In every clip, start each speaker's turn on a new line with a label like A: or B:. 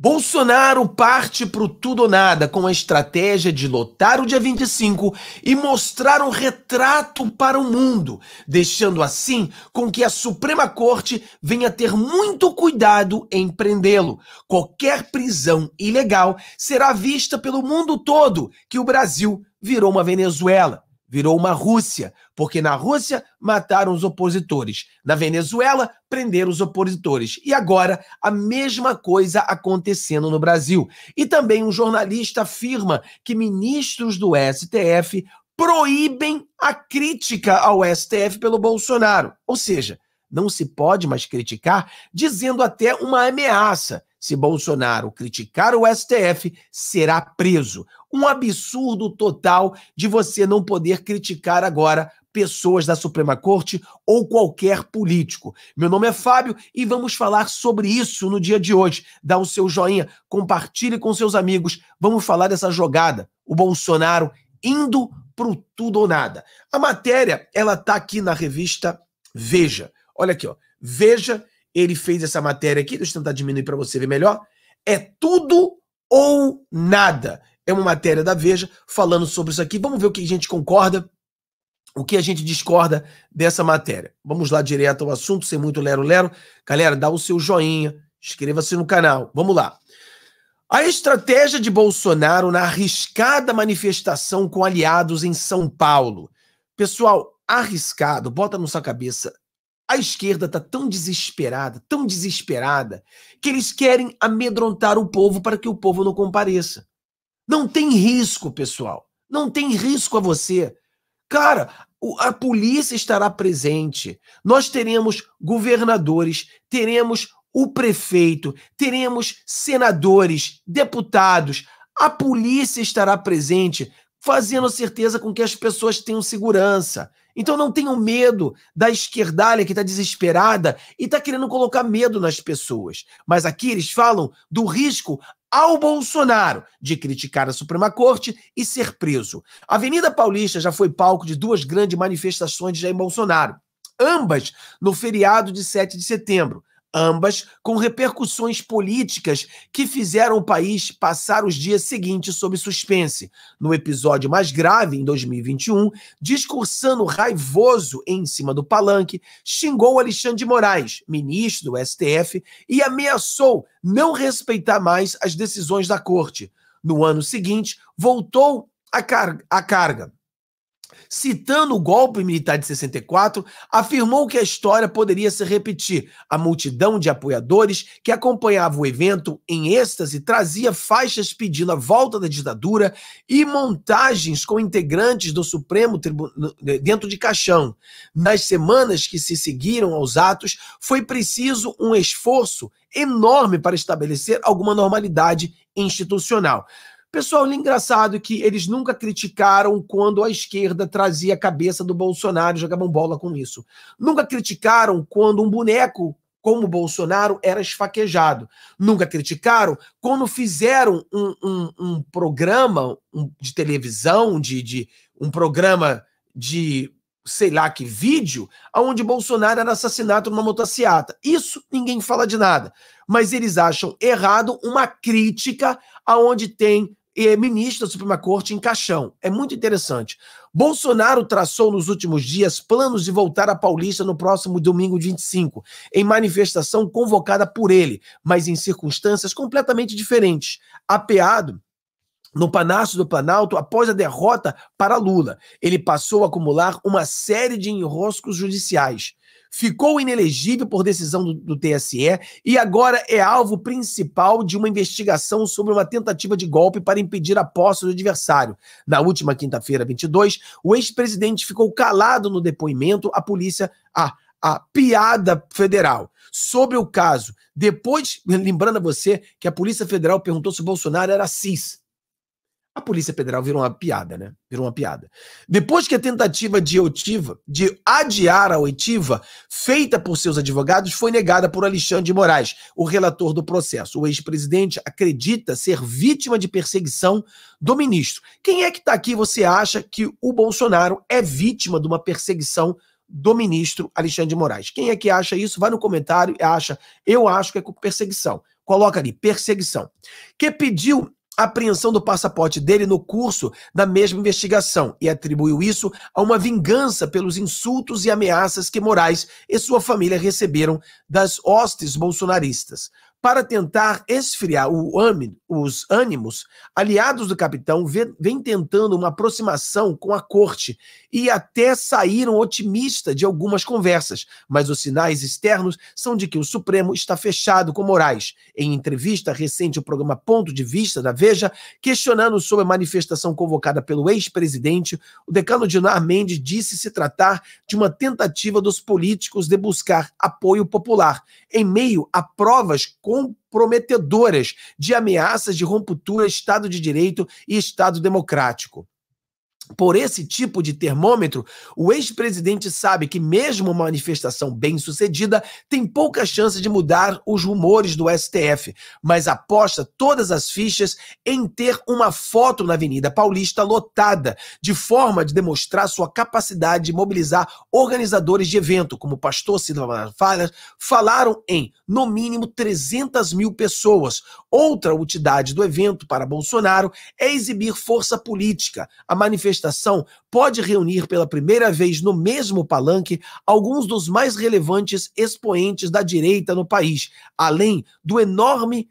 A: Bolsonaro parte pro tudo ou nada com a estratégia de lotar o dia 25 e mostrar um retrato para o mundo, deixando assim com que a Suprema Corte venha ter muito cuidado em prendê-lo. Qualquer prisão ilegal será vista pelo mundo todo que o Brasil virou uma Venezuela virou uma Rússia, porque na Rússia mataram os opositores, na Venezuela prenderam os opositores. E agora a mesma coisa acontecendo no Brasil. E também um jornalista afirma que ministros do STF proíbem a crítica ao STF pelo Bolsonaro. Ou seja, não se pode mais criticar, dizendo até uma ameaça. Se Bolsonaro criticar o STF, será preso. Um absurdo total de você não poder criticar agora pessoas da Suprema Corte ou qualquer político. Meu nome é Fábio e vamos falar sobre isso no dia de hoje. Dá o seu joinha, compartilhe com seus amigos. Vamos falar dessa jogada. O Bolsonaro indo pro tudo ou nada. A matéria, ela tá aqui na revista Veja. Olha aqui, ó. Veja ele fez essa matéria aqui, deixa eu tentar diminuir para você ver melhor. É tudo ou nada. É uma matéria da Veja falando sobre isso aqui. Vamos ver o que a gente concorda, o que a gente discorda dessa matéria. Vamos lá direto ao assunto, sem muito lero-lero. Galera, dá o seu joinha, inscreva-se no canal. Vamos lá. A estratégia de Bolsonaro na arriscada manifestação com aliados em São Paulo. Pessoal, arriscado, bota na sua cabeça, a esquerda está tão desesperada, tão desesperada, que eles querem amedrontar o povo para que o povo não compareça. Não tem risco, pessoal. Não tem risco a você. Cara, a polícia estará presente. Nós teremos governadores, teremos o prefeito, teremos senadores, deputados. A polícia estará presente, fazendo certeza com que as pessoas tenham segurança. Então não tenham medo da esquerdalha que está desesperada e está querendo colocar medo nas pessoas. Mas aqui eles falam do risco ao Bolsonaro de criticar a Suprema Corte e ser preso. A Avenida Paulista já foi palco de duas grandes manifestações de Jair Bolsonaro, ambas no feriado de 7 de setembro ambas com repercussões políticas que fizeram o país passar os dias seguintes sob suspense. No episódio mais grave, em 2021, discursando raivoso em cima do palanque, xingou Alexandre de Moraes, ministro do STF, e ameaçou não respeitar mais as decisões da corte. No ano seguinte, voltou a, car a carga citando o golpe militar de 64, afirmou que a história poderia se repetir. A multidão de apoiadores que acompanhava o evento em êxtase trazia faixas pedindo a volta da ditadura e montagens com integrantes do Supremo Tribunal dentro de caixão. Nas semanas que se seguiram aos atos, foi preciso um esforço enorme para estabelecer alguma normalidade institucional. Pessoal, é engraçado que eles nunca criticaram quando a esquerda trazia a cabeça do Bolsonaro e jogavam bola com isso. Nunca criticaram quando um boneco como o Bolsonaro era esfaquejado. Nunca criticaram quando fizeram um, um, um programa de televisão, de, de um programa de sei lá que vídeo, onde Bolsonaro era assassinado numa motocicleta. Isso ninguém fala de nada. Mas eles acham errado uma crítica aonde tem é ministro da Suprema Corte em caixão. É muito interessante. Bolsonaro traçou nos últimos dias planos de voltar à Paulista no próximo domingo 25, em manifestação convocada por ele, mas em circunstâncias completamente diferentes. Apeado no Palácio do Planalto após a derrota para Lula. Ele passou a acumular uma série de enroscos judiciais ficou inelegível por decisão do, do, TSE e agora é alvo principal de uma investigação sobre uma tentativa de golpe para impedir a posse do adversário. Na última quinta-feira, 22, o ex-presidente ficou calado no depoimento à polícia, a, a piada federal sobre o caso. Depois, lembrando a você que a Polícia Federal perguntou se o Bolsonaro era cis a Polícia Federal virou uma piada, né? Virou uma piada. Depois que a tentativa de oitiva, de adiar a oitiva, feita por seus advogados, foi negada por Alexandre de Moraes, o relator do processo. O ex-presidente acredita ser vítima de perseguição do ministro. Quem é que está aqui, você acha que o Bolsonaro é vítima de uma perseguição do ministro Alexandre de Moraes? Quem é que acha isso? Vai no comentário e acha. Eu acho que é perseguição. coloca ali, perseguição, que pediu apreensão do passaporte dele no curso da mesma investigação e atribuiu isso a uma vingança pelos insultos e ameaças que Moraes e sua família receberam das hostes bolsonaristas. Para tentar esfriar os ânimos, aliados do capitão vêm tentando uma aproximação com a corte e até saíram otimistas de algumas conversas, mas os sinais externos são de que o Supremo está fechado com Moraes. Em entrevista recente ao programa Ponto de Vista da Veja, questionando sobre a manifestação convocada pelo ex-presidente, o decano Dinar Mendes disse se tratar de uma tentativa dos políticos de buscar apoio popular, em meio a provas comprometedoras de ameaças de ruptura Estado de Direito e Estado Democrático. Por esse tipo de termômetro, o ex-presidente sabe que, mesmo uma manifestação bem-sucedida, tem pouca chance de mudar os rumores do STF, mas aposta todas as fichas em ter uma foto na Avenida Paulista lotada, de forma de demonstrar sua capacidade de mobilizar organizadores de evento, como o pastor Silva Malafaia, falaram em, no mínimo, 300 mil pessoas. Outra utilidade do evento para Bolsonaro é exibir força política. A manifestação manifestação pode reunir pela primeira vez no mesmo palanque alguns dos mais relevantes expoentes da direita no país, além do enorme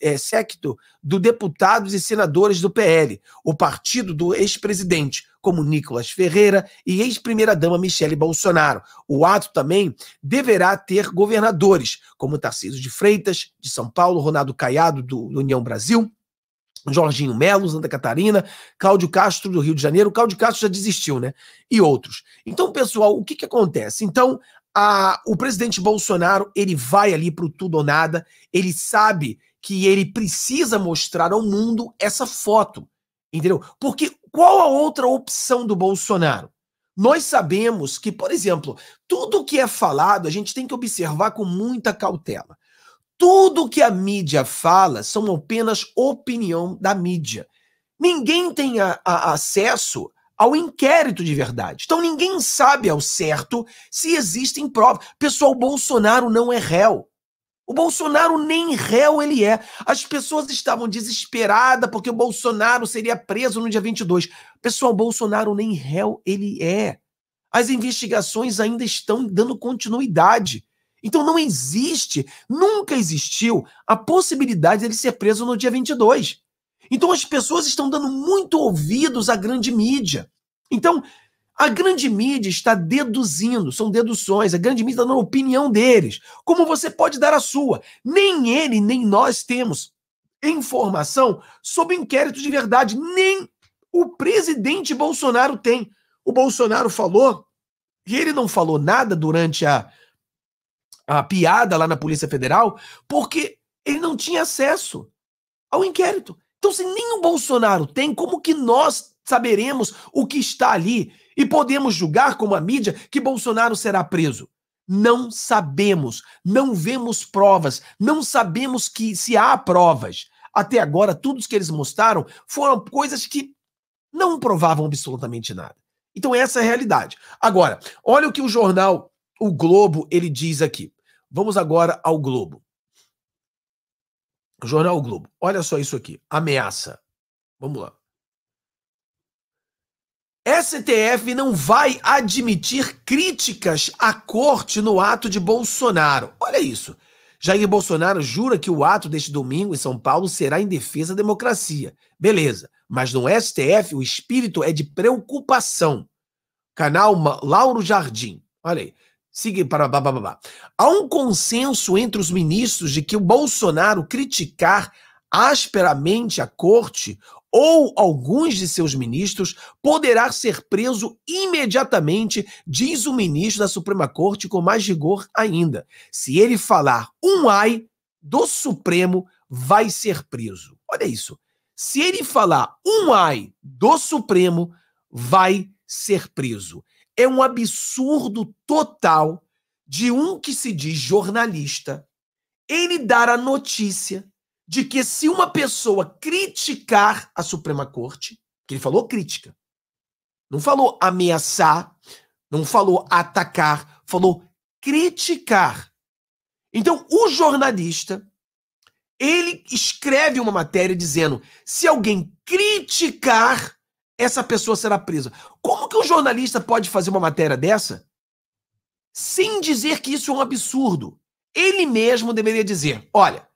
A: é, séquito do deputados e senadores do PL, o partido do ex-presidente, como Nicolas Ferreira e ex-primeira-dama Michele Bolsonaro. O ato também deverá ter governadores, como Tarcísio de Freitas, de São Paulo, Ronaldo Caiado, do União Brasil, Jorginho Melo, Santa Catarina, Cláudio Castro, do Rio de Janeiro. Cláudio Castro já desistiu, né? E outros. Então, pessoal, o que, que acontece? Então, a, o presidente Bolsonaro, ele vai ali para o tudo ou nada, ele sabe que ele precisa mostrar ao mundo essa foto, entendeu? Porque qual a outra opção do Bolsonaro? Nós sabemos que, por exemplo, tudo que é falado a gente tem que observar com muita cautela. Tudo que a mídia fala são apenas opinião da mídia. Ninguém tem a, a, acesso ao inquérito de verdade. Então ninguém sabe ao certo se existem provas. Pessoal, o Bolsonaro não é réu. O Bolsonaro nem réu ele é. As pessoas estavam desesperadas porque o Bolsonaro seria preso no dia 22. Pessoal, Bolsonaro nem réu ele é. As investigações ainda estão dando continuidade. Então não existe, nunca existiu a possibilidade dele ser preso no dia 22. Então as pessoas estão dando muito ouvidos à grande mídia. Então a grande mídia está deduzindo, são deduções, a grande mídia está dando a opinião deles. Como você pode dar a sua? Nem ele, nem nós temos informação sobre inquérito de verdade, nem o presidente Bolsonaro tem. O Bolsonaro falou, e ele não falou nada durante a, a piada lá na Polícia Federal, porque ele não tinha acesso ao inquérito. Então, se nem o Bolsonaro tem, como que nós saberemos o que está ali e podemos julgar como a mídia que Bolsonaro será preso? Não sabemos, não vemos provas, não sabemos que se há provas. Até agora, tudo que eles mostraram foram coisas que não provavam absolutamente nada. Então, essa é a realidade. Agora, olha o que o jornal O Globo ele diz aqui. Vamos agora ao Globo. Jornal o Globo. Olha só isso aqui. Ameaça. Vamos lá. STF não vai admitir críticas à corte no ato de Bolsonaro. Olha isso. Jair Bolsonaro jura que o ato deste domingo em São Paulo será em defesa da democracia. Beleza. Mas no STF o espírito é de preocupação. Canal Lauro Jardim. Olha aí. Siga para bababá. Há um consenso entre os ministros de que o Bolsonaro criticar asperamente a corte ou alguns de seus ministros poderá ser preso imediatamente, diz o ministro da Suprema Corte com mais rigor ainda. Se ele falar um ai do Supremo, vai ser preso. Olha isso. Se ele falar um ai do Supremo, vai ser preso é um absurdo total de um que se diz jornalista ele dar a notícia de que se uma pessoa criticar a Suprema Corte, que ele falou crítica, não falou ameaçar, não falou atacar, falou criticar. Então, o jornalista Ele escreve uma matéria dizendo: se alguém criticar, essa pessoa será presa. Como que um jornalista pode fazer uma matéria dessa sem dizer que isso é um absurdo? Ele mesmo deveria dizer: olha,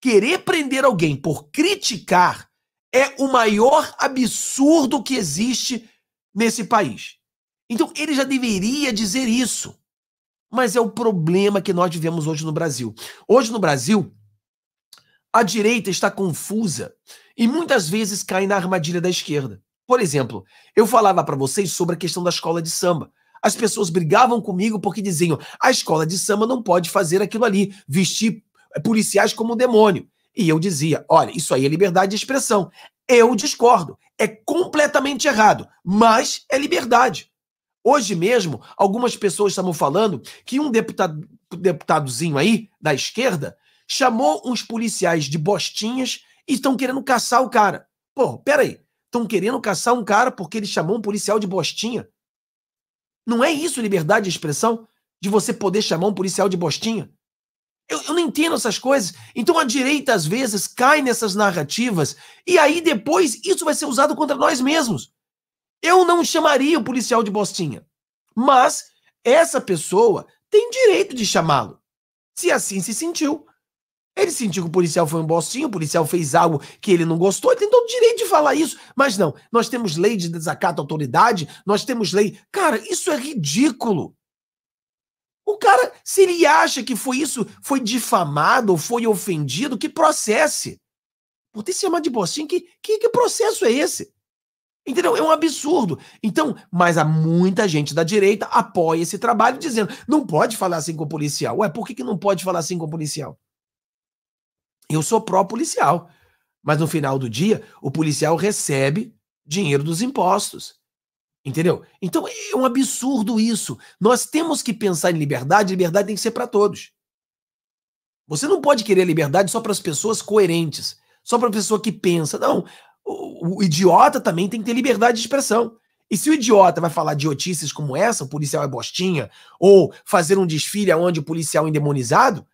A: querer prender alguém por criticar é o maior absurdo que existe nesse país. Então ele já deveria dizer isso. Mas é o problema que nós vivemos hoje no Brasil. Hoje no Brasil, a direita está confusa e muitas vezes cai na armadilha da esquerda. Por exemplo, eu falava para vocês sobre a questão da escola de samba. As pessoas brigavam comigo porque diziam: a escola de samba não pode fazer aquilo ali, vestir eh, policiais como um demônio. E eu dizia: olha, isso aí é liberdade de expressão. Eu discordo. É completamente errado, mas é liberdade. Hoje mesmo, algumas pessoas estavam falando que um deputado, deputadozinho aí, da esquerda, chamou uns policiais de bostinhas e estão querendo caçar o cara. Pô, peraí. Estão querendo caçar um cara porque ele chamou um policial de bostinha? Não é isso liberdade de expressão? De você poder chamar um policial de bostinha? Eu, eu, não entendo essas coisas. Então a direita, às vezes, cai nessas narrativas e aí depois isso vai ser usado contra nós mesmos. Eu não chamaria o policial de bostinha, mas essa pessoa tem direito de chamá-lo, se assim se sentiu. Ele sentiu que o policial foi um bostinho, o policial fez algo que ele não gostou, ele tem todo o direito de falar isso. Mas não, nós temos lei de desacato à autoridade, nós temos lei. Cara, isso é ridículo. O cara, se ele acha que foi isso, foi difamado ou foi ofendido, que processe. Por ter se chamado de bostinho, que, que, que processo é esse? Entendeu? É um absurdo. Então, mas há muita gente da direita apoia esse trabalho dizendo não pode falar assim com o policial. Ué, por que, que não pode falar assim com o policial? Eu sou pró-policial. Mas no final do dia, o policial recebe dinheiro dos impostos. Entendeu? Então é um absurdo isso. Nós temos que pensar em liberdade, liberdade tem que ser para todos. Você não pode querer liberdade só para as pessoas coerentes, só para a pessoa que pensa. Não, o, o, idiota também tem que ter liberdade de expressão. E se o idiota vai falar idiotices como essa, o policial é bostinha, ou fazer um desfile onde o policial é endemonizado,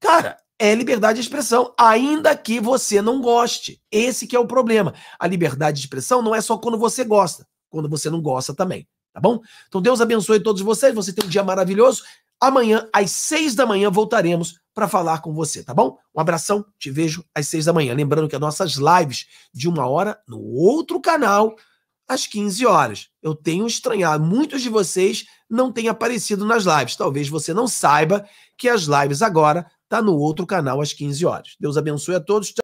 A: cara, é liberdade de expressão, ainda que você não goste. Esse que é o problema. A liberdade de expressão não é só quando você gosta, quando você não gosta também, tá bom? Então Deus abençoe todos vocês, você tem um dia maravilhoso. Amanhã, às seis da manhã, voltaremos para falar com você, tá bom? Um abração, te vejo às seis da manhã. Lembrando que as nossas lives de uma hora no outro canal, às 15 horas. Eu tenho estranhado, muitos de vocês não têm aparecido nas lives. Talvez você não saiba que as lives agora tá no outro canal às 15 horas. Deus abençoe a todos.